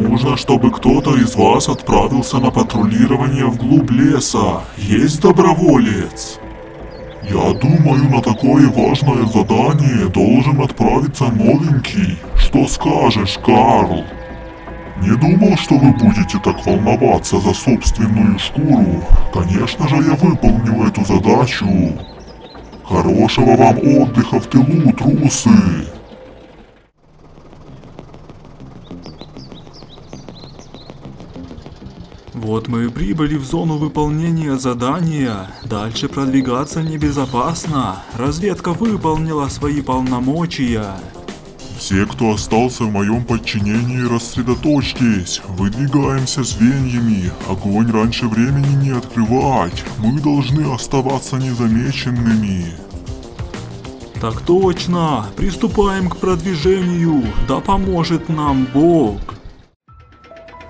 Нужно, чтобы кто-то из вас отправился на патрулирование вглубь леса. Есть доброволец? Я думаю, на такое важное задание должен отправиться новенький. Что скажешь, Карл? Не думал, что вы будете так волноваться за собственную шкуру. Конечно же, я выполню эту задачу. Хорошего вам отдыха в тылу, трусы! Вот мы и прибыли в зону выполнения задания. Дальше продвигаться небезопасно. Разведка выполнила свои полномочия. Все, кто остался в моем подчинении, рассредоточьтесь. Выдвигаемся звеньями. Огонь раньше времени не открывать. Мы должны оставаться незамеченными. Так точно. Приступаем к продвижению. Да поможет нам Бог.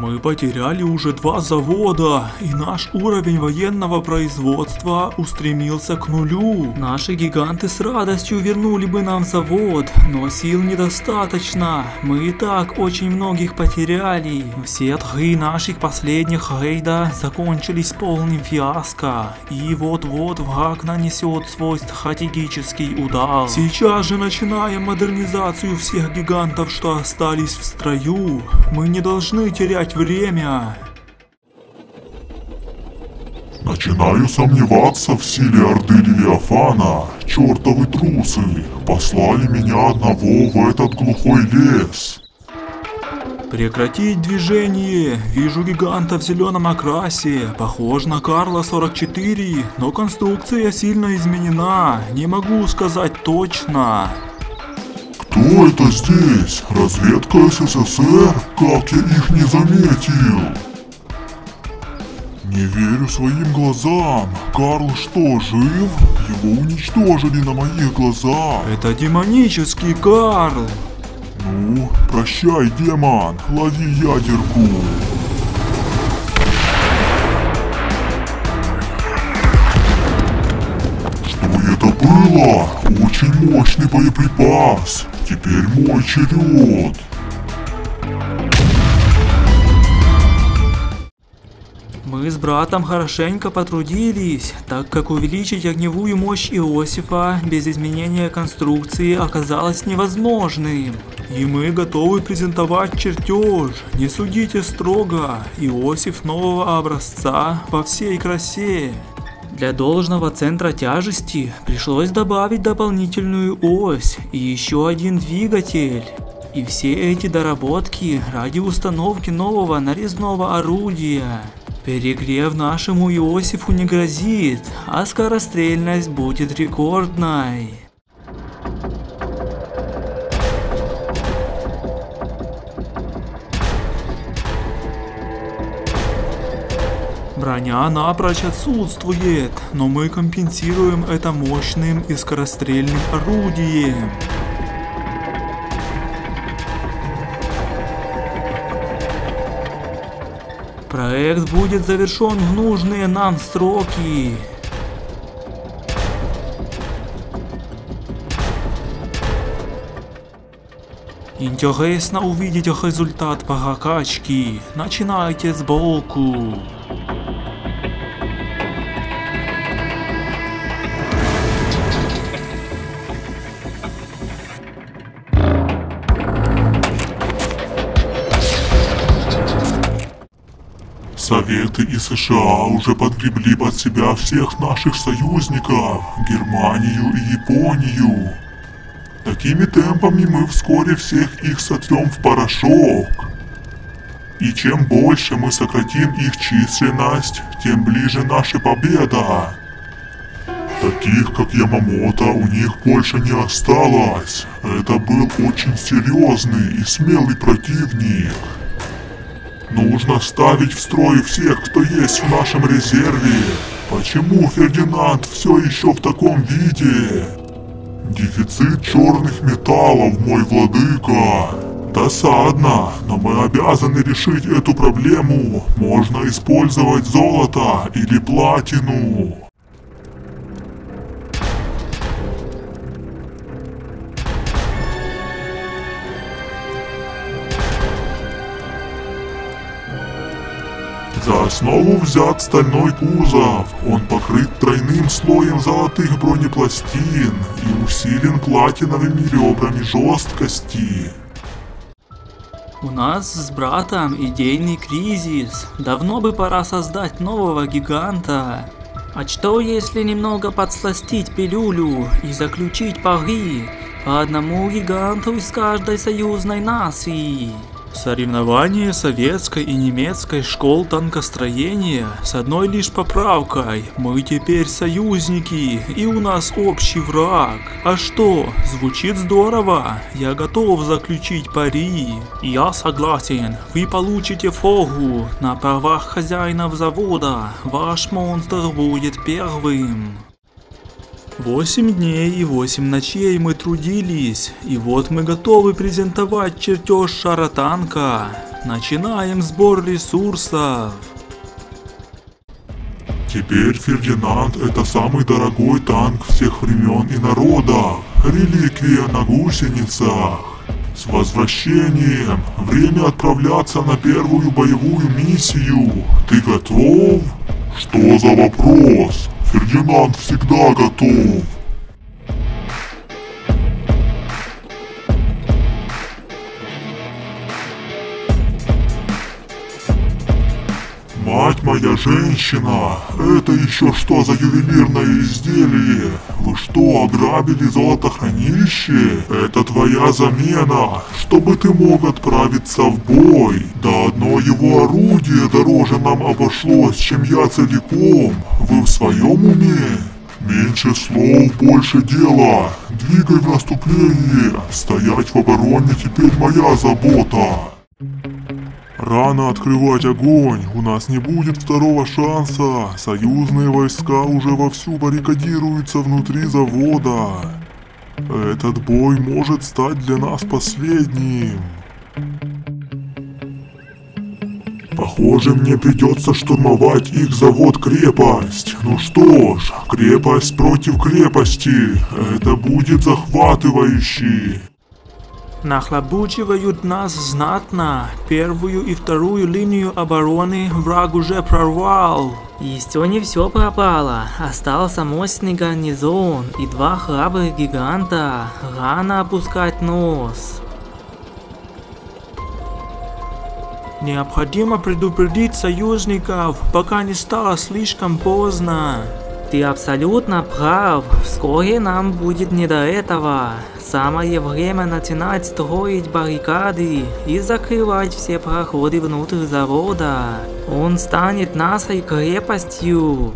Мы потеряли уже два завода, и наш уровень военного производства устремился к нулю. Наши гиганты с радостью вернули бы нам завод, но сил недостаточно. Мы и так очень многих потеряли. Все три наших последних рейда закончились полным фиаско, и вот-вот враг нанесет свой стратегический удар. Сейчас же начинаем модернизацию всех гигантов, что остались в строю. Мы не должны терять терять время. Начинаю сомневаться в силе Орды Левиафана. Чертовы трусы послали меня одного в этот глухой лес. Прекратить движение. Вижу гиганта в зеленом окрасе. Похож на Карла 44, но конструкция сильно изменена. Не могу сказать точно. Это здесь? Разведка СССР? Как я их не заметил? Не верю своим глазам. Карл что, жив? Его уничтожили на моих глазах. Это демонический Карл. Ну, прощай, демон. Лови ядерку. Что это было? Очень мощный боеприпас. Теперь мой черед. Мы с братом хорошенько потрудились, так как увеличить огневую мощь Иосифа без изменения конструкции оказалось невозможным. И мы готовы презентовать чертеж. Не судите строго. Иосиф нового образца во всей красе. Для должного центра тяжести пришлось добавить дополнительную ось и еще один двигатель. И все эти доработки ради установки нового нарезного орудия. Перегрев нашему Иосифу не грозит, а скорострельность будет рекордной. Броня напрочь отсутствует, но мы компенсируем это мощным и скорострельным орудием. Проект будет завершен в нужные нам сроки. Интересно увидеть результат прокачки. Начинайте сбоку. Советы и США уже подгребли под себя всех наших союзников, Германию и Японию. Такими темпами мы вскоре всех их сотрем в порошок. И чем больше мы сократим их численность, тем ближе наша победа. Таких, как Ямамото, у них больше не осталось. Это был очень серьезный и смелый противник. Нужно ставить в строй всех, кто есть в нашем резерве. Почему Фердинанд все еще в таком виде? Дефицит черных металлов, мой владыка. Досадно, но мы обязаны решить эту проблему. Можно использовать золото или платину. Основу взят стальной кузов. Он покрыт тройным слоем золотых бронепластин и усилен платиновыми ребрами жесткости. У нас с братом идейный кризис. Давно бы пора создать нового гиганта. А что если немного подсластить пилюлю и заключить пари по одному гиганту из каждой союзной нации? Соревнование советской и немецкой школ танкостроения с одной лишь поправкой. Мы теперь союзники, и у нас общий враг. А что, звучит здорово. Я готов заключить пари. Я согласен. Вы получите фогу на правах хозяинов завода. Ваш монстр будет первым. Восемь дней и восемь ночей мы трудились, и вот мы готовы презентовать чертеж шара танка. Начинаем сбор ресурсов. Теперь Фердинанд это самый дорогой танк всех времен и народа. Реликвия на гусеницах. С возвращением! Время отправляться на первую боевую миссию. Ты готов? Что за вопрос? Фердинанд всегда готов. Мать моя женщина, это еще что за ювелирное изделие? Вы что, ограбили золотохранилище? Это твоя замена, чтобы ты мог отправиться в бой. Да его орудие дороже нам обошлось, чем я целиком. Вы в своем уме? Меньше слов, больше дела. Двигай в наступление. Стоять в обороне теперь моя забота. Рано открывать огонь, у нас не будет второго шанса. Союзные войска уже вовсю баррикадируются внутри завода. Этот бой может стать для нас последним. Похоже, мне придется штурмовать их завод-крепость. Ну что ж, крепость против крепости. Это будет захватывающе. Нахлобучивают нас знатно. Первую и вторую линию обороны враг уже прорвал. Еще не все пропало. Остался мощный гарнизон и два храбрых гиганта. Рано опускать нос. Необходимо предупредить союзников, пока не стало слишком поздно. Ты абсолютно прав. Вскоре нам будет не до этого. Самое время начинать строить баррикады и закрывать все проходы внутрь завода. Он станет нашей крепостью.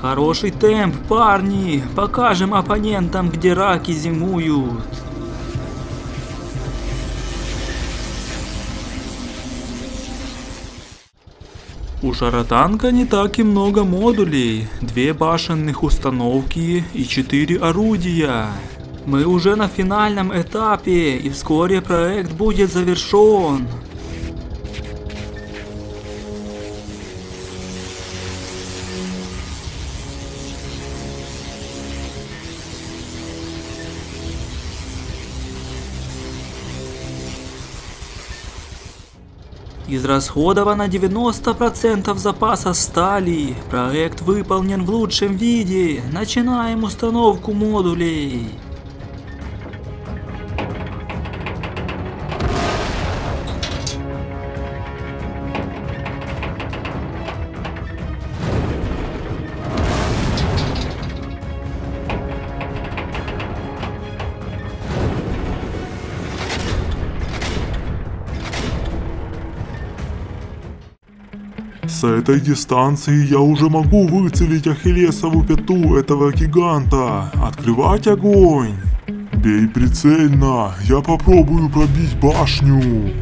Хороший темп, парни! Покажем оппонентам, где раки зимуют. У шаротанка не так и много модулей, две башенных установки и четыре орудия. Мы уже на финальном этапе, и вскоре проект будет завершен. Израсходовано 90% запаса стали. Проект выполнен в лучшем виде. Начинаем установку модулей. С этой дистанции я уже могу выцелить Ахиллесову пяту этого гиганта. Открывать огонь. Бей прицельно. Я попробую пробить башню.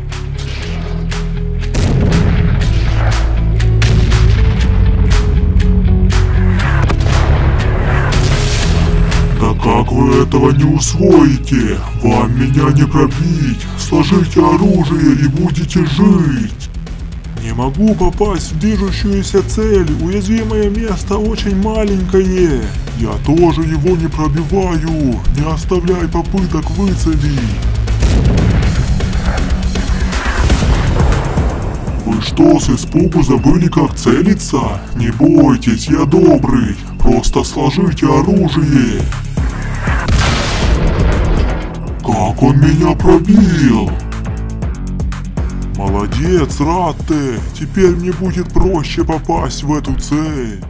Как вы этого не усвоите? Вам меня не пробить. Сложите оружие и будете жить. Не могу попасть в движущуюся цель, уязвимое место очень маленькое. Я тоже его не пробиваю, не оставляй попыток выцелить. Вы что, с испугу забыли, как целиться? Не бойтесь, я добрый. Просто сложите оружие. Как он меня пробил? Молодец, Ратте. Теперь мне будет проще попасть в эту цель.